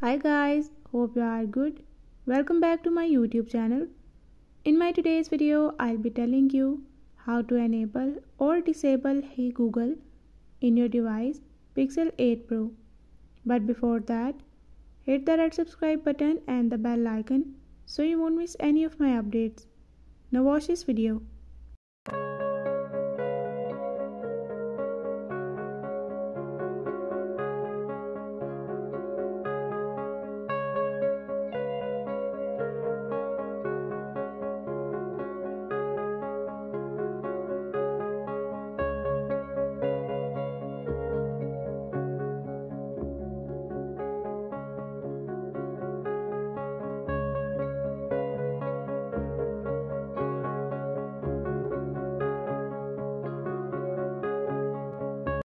Hi guys, hope you are good. Welcome back to my YouTube channel. In my today's video, I'll be telling you how to enable or disable Hey Google in your device Pixel 8 Pro. But before that, hit the red subscribe button and the bell icon so you won't miss any of my updates. Now watch this video.